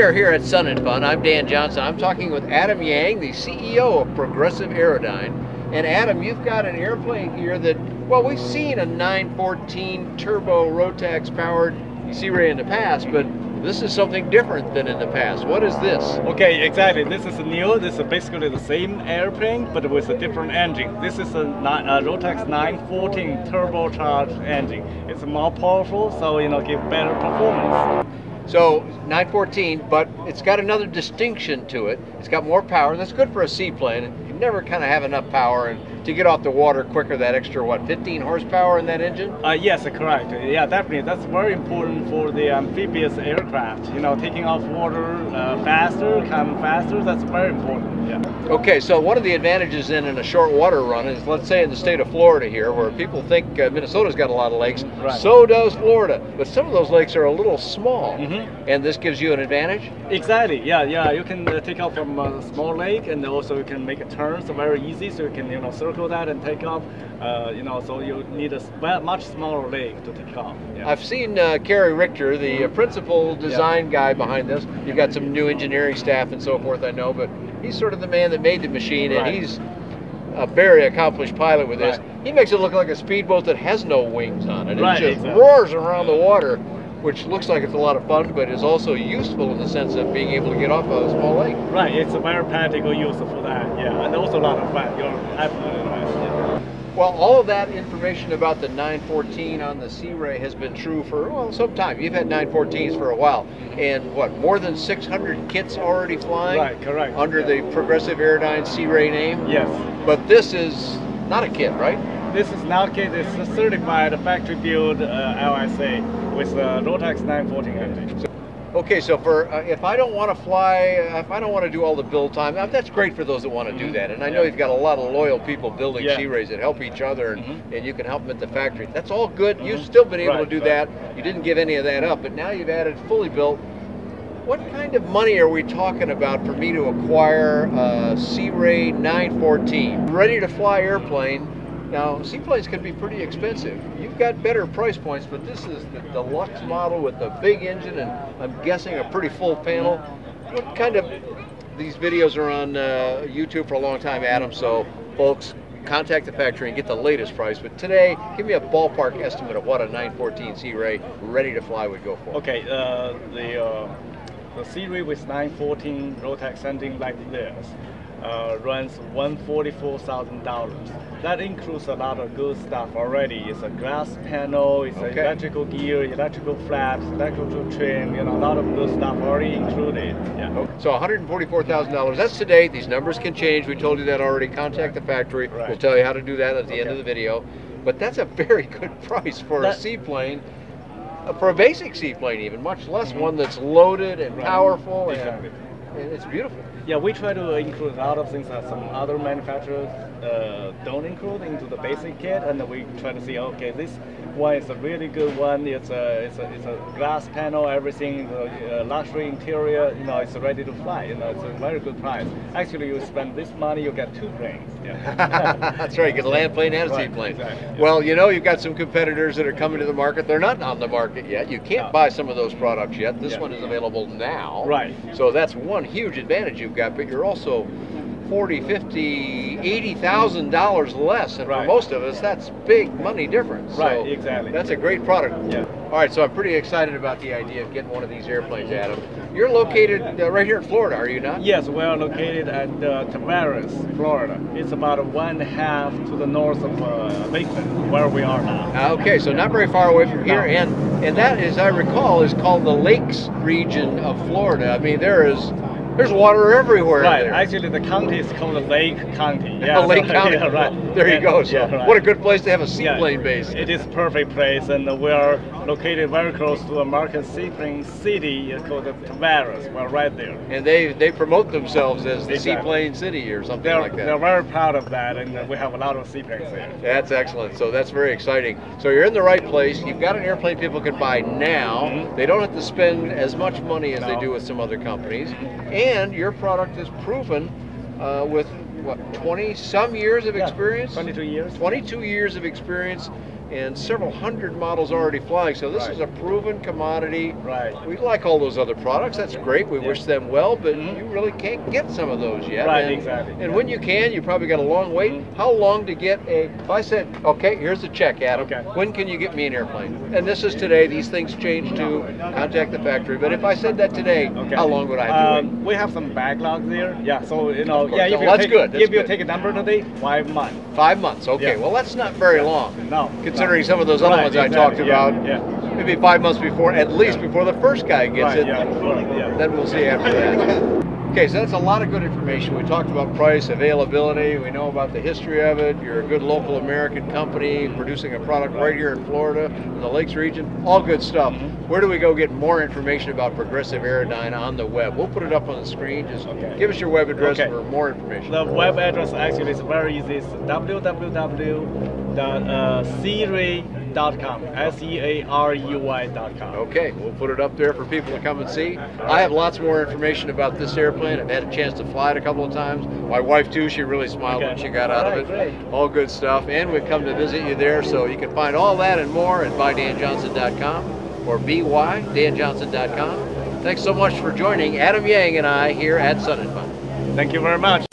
are here at Sun and Fun. I'm Dan Johnson. I'm talking with Adam Yang, the CEO of Progressive Aerodyne. And Adam, you've got an airplane here that, well, we've seen a 914 turbo Rotax powered SeaRey in the past, but this is something different than in the past. What is this? Okay, exactly. This is a new. This is basically the same airplane, but with a different engine. This is a, a Rotax 914 turbocharged engine. It's more powerful, so you know, give better performance. So 914, but it's got another distinction to it. It's got more power. That's good for a seaplane. You never kind of have enough power and to get off the water quicker. That extra what, 15 horsepower in that engine? Uh, yes, correct. Yeah, definitely. That's very important for the amphibious aircraft. You know, taking off water uh, faster, come faster. That's very important. Yeah. Okay, so one of the advantages in, in a short water run is, let's say in the state of Florida here, where people think uh, Minnesota's got a lot of lakes, right. so does Florida. But some of those lakes are a little small, mm -hmm. and this gives you an advantage? Exactly, yeah, yeah. You can uh, take off from a small lake, and also you can make a turn, so very easy, so you can, you know, circle that and take off. Uh, you know, so you need a much smaller lake to take off. Yeah. I've seen uh, Kerry Richter, the uh, principal design yeah. guy behind this. You've got some new engineering staff and so forth, I know, but he's sort of the man that made the machine, and right. he's a very accomplished pilot with this. Right. He makes it look like a speedboat that has no wings on it. It right, just exactly. roars around the water, which looks like it's a lot of fun, but is also useful in the sense of being able to get off of a small lake. Right, it's a very practical use for that, yeah, and also a lot of fun. You're absolutely right. Yeah. Well, all of that information about the 914 on the SeaRey has been true for, well, some time. You've had 914s for a while. And what, more than 600 kits already flying? Right, correct. Under yeah. the Progressive Aerodyne SeaRey name? Yes. But this is not a kit, right? This is not a kit. It's a certified factory built uh, LSA with the Rotax 914 Okay, so for uh, if I don't want to fly, uh, if I don't want to do all the build time, uh, that's great for those that want to do that. And I know yeah. you've got a lot of loyal people building yeah. SeaReys that help each other, and, mm-hmm. and you can help them at the factory. That's all good. You've still been able right, to do right. that. You didn't give any of that up, but now you've added fully built. What kind of money are we talking about for me to acquire a SeaRey 914, ready to fly airplane? Now, seaplanes can be pretty expensive. You've got better price points, but this is the deluxe model with the big engine and I'm guessing a pretty full panel. What kind of, these videos are on uh, YouTube for a long time, Adam, so folks, contact the factory and get the latest price. But today, give me a ballpark estimate of what a 914 SeaRey ready to fly would go for. Okay, uh, the, uh, the SeaRey with 914 Rotax engine like this uh, runs $144,000. That includes a lot of good stuff already. It's a glass panel, it's okay. electrical gear, electrical flaps, electrical trim, you know, a lot of good stuff already included. Yeah. Okay. So $144,000, that's today. These numbers can change. We told you that already. Contact the factory. Right. We'll tell you how to do that at the okay. end of the video. But that's a very good price for that, a seaplane uh, for a basic seaplane even, much less mm-hmm. one that's loaded and right. powerful. Exactly. And it's beautiful. Yeah, we try to include a lot of things that some other manufacturers uh, don't include into the basic kit, and we try to see, okay, this one is a really good one. It's a it's a, it's a glass panel, everything, the uh, luxury interior. You know, it's ready to fly. You know, it's a very good price. Actually, you spend this money, you get two planes. Yeah. That's right. You get a land plane and a right, seaplane. Exactly, yeah. Well, you know, you've got some competitors that are coming to the market. They're not on the market yet. You can't no. buy some of those products yet. This yeah. one is available now. Right. So that's one huge advantage you've got. But you're also 40, 50, 80,000 dollars less, and right. for most of us, that's big money difference. Right, so exactly. That's a great product. Yeah. All right, so I'm pretty excited about the idea of getting one of these airplanes, Adam. You're located uh, right here in Florida, are you not? Yes, we are located at uh, Tavares, Florida. It's about one half to the north of uh, Lakeland, where we are now. Okay, so not very far away from here, No. and and that, as I recall, is called the Lakes region of Florida. I mean, there is there's water everywhere. Right. there. Actually, the county is called Lake County. Yeah. Lake County. yeah, right. There Yeah, you go. So, yeah, right. what a good place to have a Yeah, seaplane base. It is a perfect place, and we are located very close to American seaplane city called Tavares. We're right there. and they they promote themselves as the Exactly. seaplane city or something They're, like that. they're very proud of that, and we have a lot of seaplanes there. That's excellent. So that's very exciting. So you're in the right place. You've got an airplane people can buy now. Mhm. They don't have to spend as much money as they do with some other companies. And your product is proven uh, with what 20 some years of Yeah, experience. 22 years. 22 years of experience and several hundred models already flying. So this Right. is a proven commodity. Right. We like all those other products. That's great. We Yeah. wish them well, but Mhm. you really can't get some of those yet. Right, And, exactly, And yeah. when you can, you probably got a long wait. Mhm. How long to get a? If I said, okay, here's the check, Adam. Okay. When can you get me an airplane? And this is today. These things change too. Contact the factory. But if I said that today, Okay. how long would I to? Um, we have some backlog there. Yeah, so you know, yeah, if Oh, you that's take, good, that's if you good. take a number today, five months. Five months. Okay. Yeah. Well, that's not very long. No, Considering some of those other Right, ones I talked about, Yeah. maybe five months before, at least before the first guy gets Right, it. yeah, sure. Then we'll see after that. Okay, so that's a lot of good information. We talked about price, availability. We know about the history of it. You're a good local American company producing a product right here in Florida, in the Lakes region. All good stuff. Mhm. Where do we go get more information about Progressive Aerodyne on the web? We'll put it up on the screen. Just Okay. give us your web address Okay. for more information. The web address actually is very easy. It's www.searey.com. Uh, S E A R E Y.com. Okay, we'll put it up there for people to come and see. I have lots more information about this airplane. I've had a chance to fly it a couple of times. My wife too, she really smiled when she got out of it. great. All good stuff. And we've come to visit you there, so you can find all that and more at bydanjohnson.com or bydanjohnson.com. Thanks so much for joining Adam Yang and I here at Sun and Fun. Thank you very much.